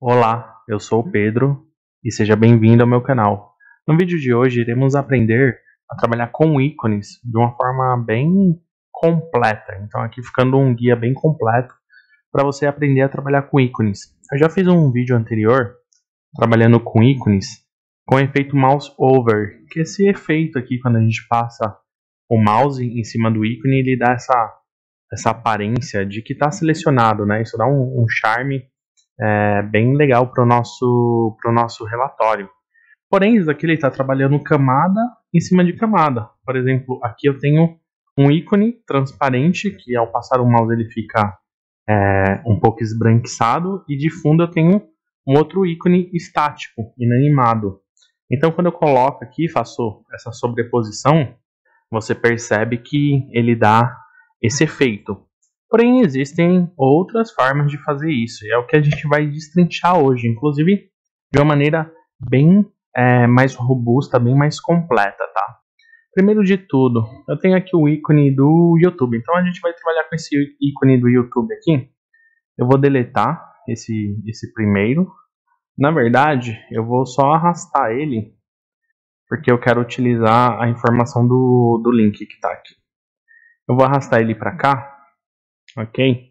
Olá, eu sou o Pedro e seja bem-vindo ao meu canal. No vídeo de hoje iremos aprender a trabalhar com ícones de uma forma bem completa. Então aqui ficando um guia bem completo para você aprender a trabalhar com ícones. Eu já fiz um vídeo anterior trabalhando com ícones com o efeito mouse over, que é esse efeito aqui quando a gente passa o mouse em cima do ícone ele dá essa essa aparência de que está selecionado, né? Isso dá um, um charme é, bem legal para o nosso, nosso relatório. Porém, isso aqui ele está trabalhando camada em cima de camada. Por exemplo, aqui eu tenho um ícone transparente que ao passar o mouse ele fica é, um pouco esbranquiçado e de fundo eu tenho um outro ícone estático, inanimado. Então, quando eu coloco aqui, faço essa sobreposição, você percebe que ele dá esse efeito. Porém, existem outras formas de fazer isso, e é o que a gente vai destrinchar hoje, inclusive de uma maneira bem é, mais robusta, bem mais completa, tá? Primeiro de tudo, eu tenho aqui o ícone do YouTube, então a gente vai trabalhar com esse ícone do YouTube aqui. Eu vou deletar esse, esse primeiro. Na verdade, eu vou só arrastar ele, porque eu quero utilizar a informação do, do link que está aqui. Eu vou arrastar ele para cá, ok?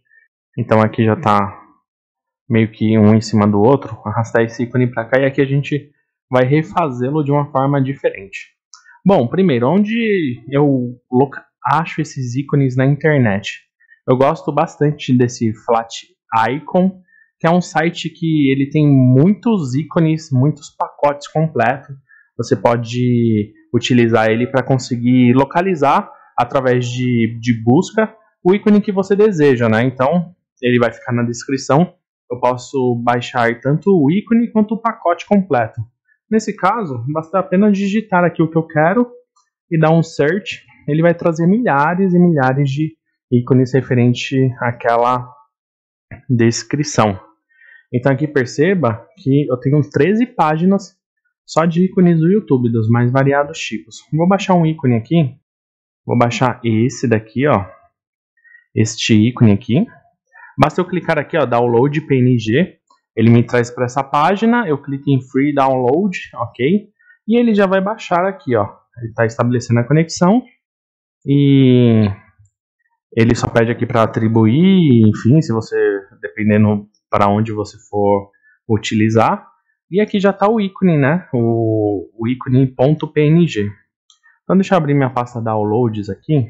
Então aqui já está meio que um em cima do outro. Arrastar esse ícone para cá e aqui a gente vai refazê-lo de uma forma diferente. Bom, primeiro, onde eu acho esses ícones na internet? Eu gosto bastante desse Flat Icon, que é um site que ele tem muitos ícones, muitos pacotes completos. Você pode utilizar ele para conseguir localizar através de, de busca o ícone que você deseja, né? Então, ele vai ficar na descrição. Eu posso baixar tanto o ícone quanto o pacote completo. Nesse caso, basta apenas digitar aqui o que eu quero e dar um search. Ele vai trazer milhares e milhares de ícones referente àquela descrição. Então aqui perceba que eu tenho 13 páginas só de ícones do YouTube, dos mais variados tipos. Vou baixar um ícone aqui. Vou baixar esse daqui, ó este ícone aqui. Basta eu clicar aqui, ó, download PNG, ele me traz para essa página, eu clico em free download, ok? E ele já vai baixar aqui, ó. Ele está estabelecendo a conexão e ele só pede aqui para atribuir, enfim, se você, dependendo para onde você for utilizar. E aqui já está o ícone, né? O, o ícone .png. Então deixa eu abrir minha pasta downloads aqui.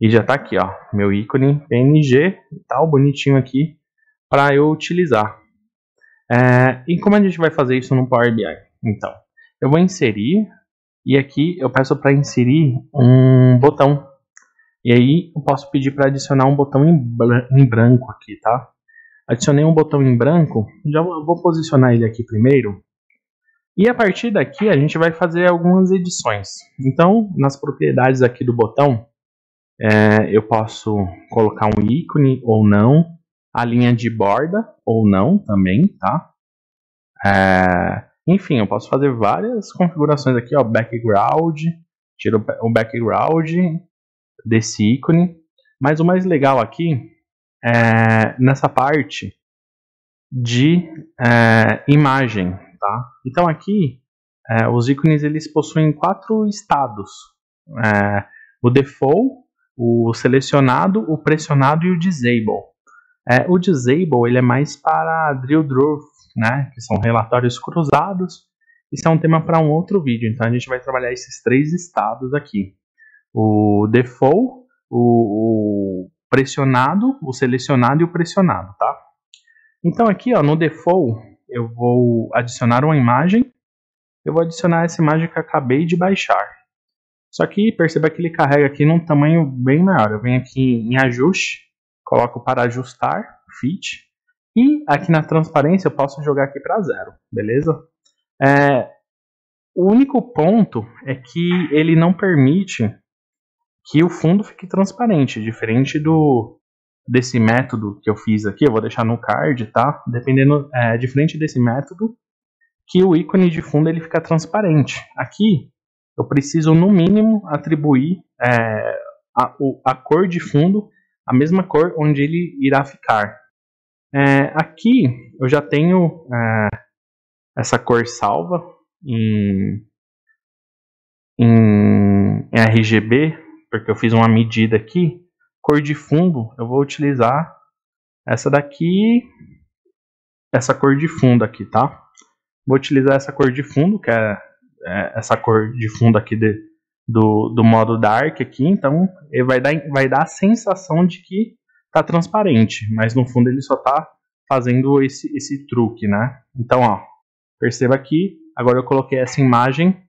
E já está aqui, ó, meu ícone PNG e tal, bonitinho aqui, para eu utilizar. É, e como a gente vai fazer isso no Power BI? Então, eu vou inserir, e aqui eu peço para inserir um botão. E aí eu posso pedir para adicionar um botão em branco aqui, tá? Adicionei um botão em branco, já vou posicionar ele aqui primeiro. E a partir daqui a gente vai fazer algumas edições. Então, nas propriedades aqui do botão, é, eu posso colocar um ícone ou não, a linha de borda ou não também, tá? É, enfim, eu posso fazer várias configurações aqui, ó, background, tiro o background desse ícone, mas o mais legal aqui é nessa parte de é, imagem, tá? Então aqui é, os ícones eles possuem quatro estados: é, o default, o selecionado, o pressionado e o disable. É, o disable ele é mais para drill through, né, que são relatórios cruzados. Isso é um tema para um outro vídeo, então a gente vai trabalhar esses três estados aqui. O default, o, o pressionado, o selecionado e o pressionado, tá? Então aqui, ó, no default, eu vou adicionar uma imagem. Eu vou adicionar essa imagem que acabei de baixar. Só que perceba que ele carrega aqui num tamanho bem maior. Eu venho aqui em ajuste, coloco para ajustar, fit, e aqui na transparência eu posso jogar aqui para zero, beleza? É, o único ponto é que ele não permite que o fundo fique transparente, diferente do desse método que eu fiz aqui, eu vou deixar no card, tá? Dependendo, é, diferente desse método, que o ícone de fundo ele fica transparente. Aqui eu preciso, no mínimo, atribuir é, a, a cor de fundo a mesma cor onde ele irá ficar. É, aqui eu já tenho é, essa cor salva em, em RGB, porque eu fiz uma medida aqui. Cor de fundo, eu vou utilizar essa daqui, essa cor de fundo aqui, tá? Vou utilizar essa cor de fundo, que é, é essa cor de fundo aqui de, do, do modo dark aqui, então ele vai dar, vai dar a sensação de que tá transparente, mas no fundo ele só tá fazendo esse, esse truque, né? Então, ó, perceba aqui, agora eu coloquei essa imagem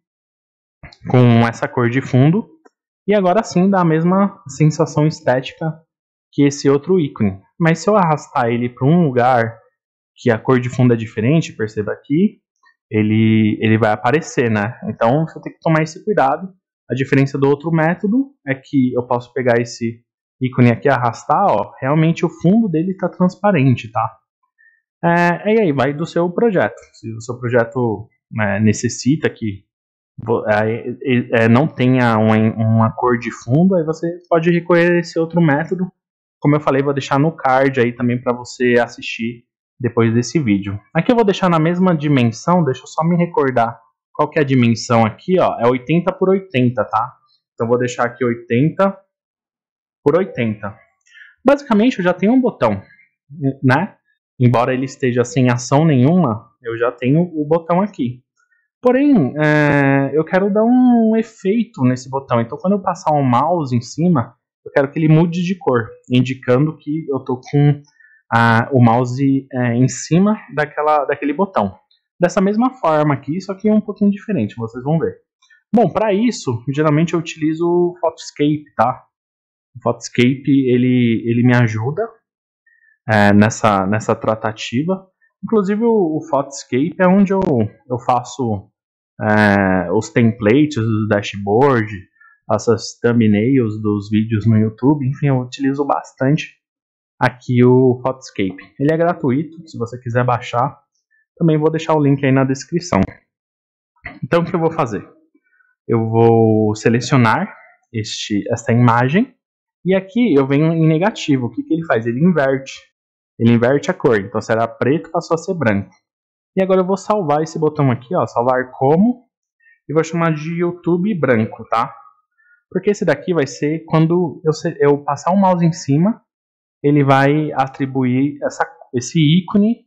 com essa cor de fundo, e agora sim dá a mesma sensação estética que esse outro ícone. Mas se eu arrastar ele para um lugar que a cor de fundo é diferente, perceba aqui, ele, ele vai aparecer, né? Então você tem que tomar esse cuidado. A diferença do outro método é que eu posso pegar esse ícone aqui e arrastar, ó, realmente o fundo dele está transparente, tá? É, e aí vai do seu projeto. Se o seu projeto é, necessita que é, é, não tenha uma, uma cor de fundo, aí você pode recorrer a esse outro método. Como eu falei, vou deixar no card aí também para você assistir depois desse vídeo. Aqui eu vou deixar na mesma dimensão, deixa eu só me recordar qual que é a dimensão aqui, ó, é 80 por 80, tá? Então vou deixar aqui 80 por 80. Basicamente eu já tenho um botão, né? Embora ele esteja sem ação nenhuma, eu já tenho o botão aqui. Porém, é, eu quero dar um efeito nesse botão. Então quando eu passar o um mouse em cima, eu quero que ele mude de cor, indicando que eu estou com o mouse é, em cima daquela, daquele botão. Dessa mesma forma aqui, só que é um pouquinho diferente, vocês vão ver. Bom, para isso, geralmente eu utilizo o Photoscape, tá? O Photoscape, ele, ele me ajuda é, nessa, nessa tratativa. Inclusive o, o Photoscape é onde eu, eu faço é, os templates do dashboard, essas thumbnails dos vídeos no YouTube, enfim, eu utilizo bastante aqui o Photoscape. Ele é gratuito, se você quiser baixar, também vou deixar o link aí na descrição. Então o que eu vou fazer? Eu vou selecionar este, esta imagem e aqui eu venho em negativo. O que, que ele faz? Ele inverte. Ele inverte a cor. Então será preto passou a ser branco. E agora eu vou salvar esse botão aqui, ó, salvar como, e vou chamar de YouTube branco, tá? Porque esse daqui vai ser quando eu, eu passar o mouse em cima ele vai atribuir essa, esse ícone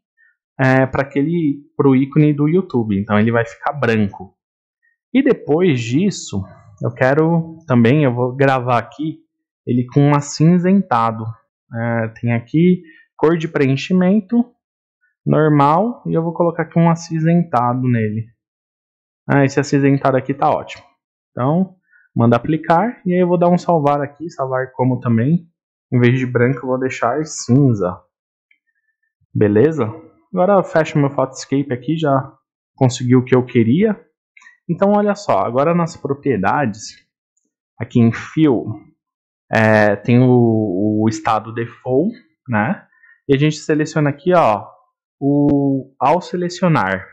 é, para aquele pro ícone do YouTube. Então ele vai ficar branco. E depois disso, eu quero também, eu vou gravar aqui ele com um acinzentado. É, tem aqui cor de preenchimento normal e eu vou colocar aqui um acinzentado nele. Ah, esse acinzentado aqui tá ótimo. Então, manda aplicar e aí eu vou dar um salvar aqui, salvar como também. Em vez de branco, eu vou deixar cinza. Beleza? Agora fecho meu Photoscape aqui, já consegui o que eu queria. Então, olha só, agora nas propriedades, aqui em Fill, é, tem o, o, estado default, né? E a gente seleciona aqui, ó, o ao selecionar.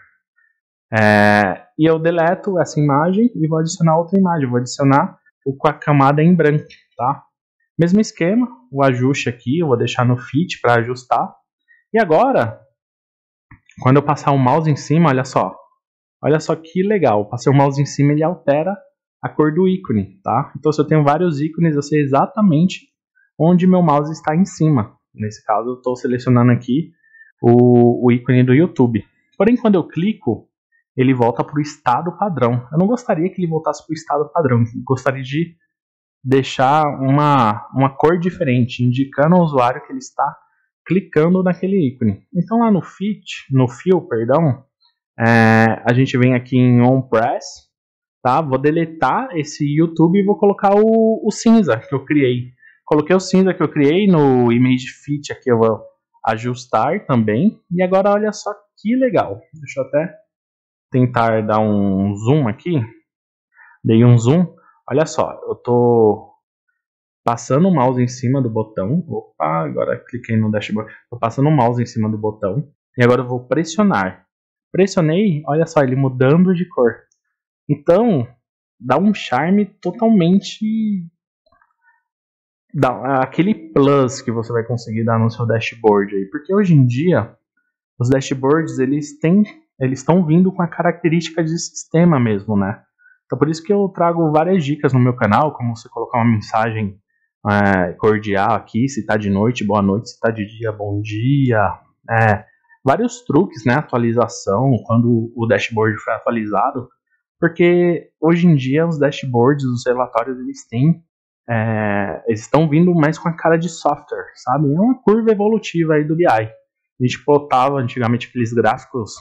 É, e eu deleto essa imagem e vou adicionar outra imagem. Vou adicionar o com a camada em branco, tá? Mesmo esquema, o ajuste aqui, eu vou deixar no fit para ajustar. E agora, quando eu passar o mouse em cima, olha só. Olha só que legal, passei o mouse em cima ele altera a cor do ícone, tá? Então se eu tenho vários ícones, eu sei exatamente onde meu mouse está em cima. Nesse caso, eu estou selecionando aqui o, o ícone do YouTube. Porém, quando eu clico, ele volta para o estado padrão. Eu não gostaria que ele voltasse para o estado padrão. Eu gostaria de deixar uma, uma cor diferente, indicando ao usuário que ele está clicando naquele ícone. Então lá no fit, no fio, perdão, é, a gente vem aqui em on press, tá? Vou deletar esse YouTube e vou colocar o, o cinza que eu criei. Coloquei o cinza que eu criei no image fit aqui, eu vou ajustar também. E agora olha só que legal. Deixa eu até tentar dar um zoom aqui. Dei um zoom. Olha só, eu tô passando o mouse em cima do botão. Opa, agora cliquei no dashboard. Tô passando o mouse em cima do botão. E agora eu vou pressionar. Pressionei, olha só, ele mudando de cor. Então, dá um charme totalmente dar aquele plus que você vai conseguir dar no seu dashboard aí, porque hoje em dia os dashboards eles têm eles estão vindo com a característica de sistema mesmo, né? Então por isso que eu trago várias dicas no meu canal, como você colocar uma mensagem é, cordial aqui, se tá de noite, boa noite, se tá de dia, bom dia, é, vários truques, né? Atualização, quando o dashboard foi atualizado, porque hoje em dia os dashboards, os relatórios, eles têm é, eles estão vindo mais com a cara de software, sabe? É uma curva evolutiva aí do BI. A gente plotava antigamente aqueles gráficos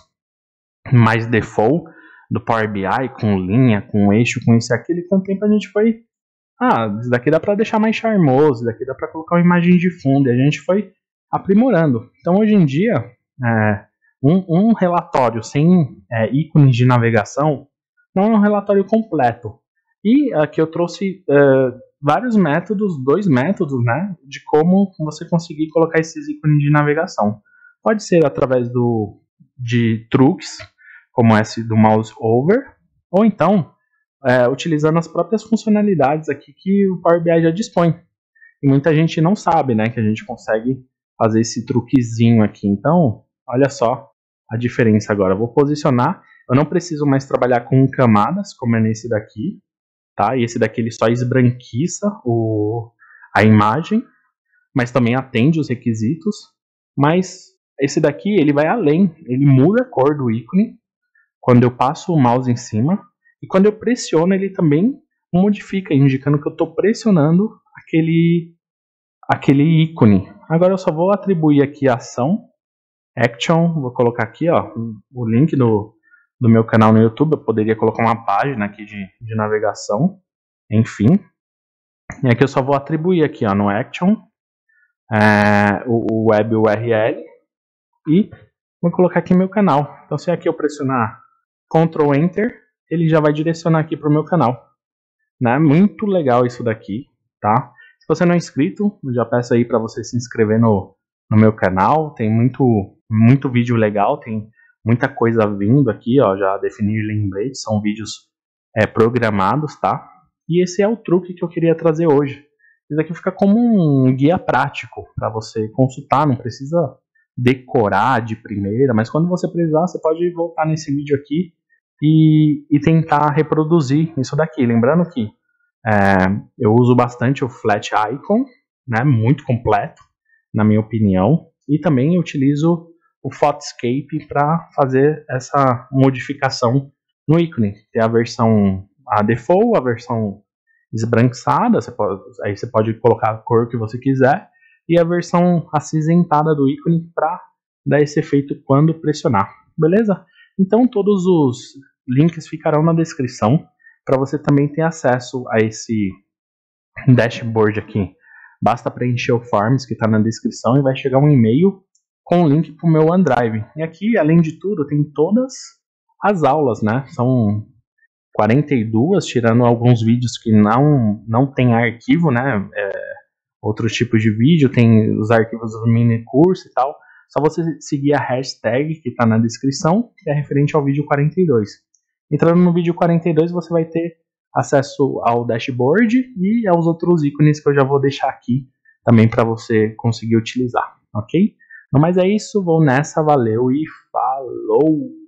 mais default do Power BI, com linha, com eixo, com isso e aquilo, e com o tempo a gente foi. Ah, isso daqui dá para deixar mais charmoso, isso daqui dá para colocar uma imagem de fundo, e a gente foi aprimorando. Então hoje em dia, é, um, um, relatório sem é, ícones de navegação não é um relatório completo. E aqui eu trouxe é, vários métodos, dois métodos, né, de como você conseguir colocar esses ícones de navegação. Pode ser através do, de truques, como esse do mouse over, ou então é, utilizando as próprias funcionalidades aqui que o Power BI já dispõe. E muita gente não sabe, né, que a gente consegue fazer esse truquezinho aqui. Então, olha só a diferença agora. Eu vou posicionar, eu não preciso mais trabalhar com camadas, como é nesse daqui, tá? E esse daqui ele só esbranquiça o, a imagem, mas também atende os requisitos. Mas esse daqui ele vai além, ele muda a cor do ícone quando eu passo o mouse em cima e quando eu pressiono ele também modifica, indicando que eu estou pressionando aquele aquele ícone. Agora eu só vou atribuir aqui a ação, action, vou colocar aqui ó, o link do, do meu canal no YouTube, eu poderia colocar uma página aqui de, de navegação, enfim. E aqui eu só vou atribuir aqui ó, no Action é, o, o web URL e vou colocar aqui meu canal. Então se aqui eu pressionar Ctrl Enter, ele já vai direcionar aqui para o meu canal. Né? Muito legal isso daqui, tá? Se você não é inscrito, já peço aí para você se inscrever no, no meu canal. Tem muito, muito vídeo legal, tem muita coisa vindo aqui, ó, já definir lembrete, são vídeos é, programados, tá? E esse é o truque que eu queria trazer hoje. Isso aqui fica como um guia prático para você consultar, não precisa decorar de primeira, mas quando você precisar, você pode voltar nesse vídeo aqui e, e tentar reproduzir isso daqui. Lembrando que é, eu uso bastante o Flat Icon, né, muito completo, na minha opinião, e também utilizo o Photoscape para fazer essa modificação no ícone. Tem a versão a default, a versão esbranquiçada, você pode, aí você pode colocar a cor que você quiser, e a versão acinzentada do ícone para dar esse efeito quando pressionar, beleza? Então todos os links ficarão na descrição para você também ter acesso a esse dashboard aqui. Basta preencher o Forms que está na descrição e vai chegar um e-mail com o link para o meu OneDrive. E aqui, além de tudo, tem todas as aulas, né? São 42, tirando alguns vídeos que não, não tem arquivo, né? É, outros tipos de vídeo, tem os arquivos do mini curso e tal. Só você seguir a hashtag que está na descrição, que é referente ao vídeo 42. Entrando no vídeo 42, você vai ter acesso ao dashboard e aos outros ícones que eu já vou deixar aqui também para você conseguir utilizar, ok? Mas é isso, vou nessa, valeu e falou!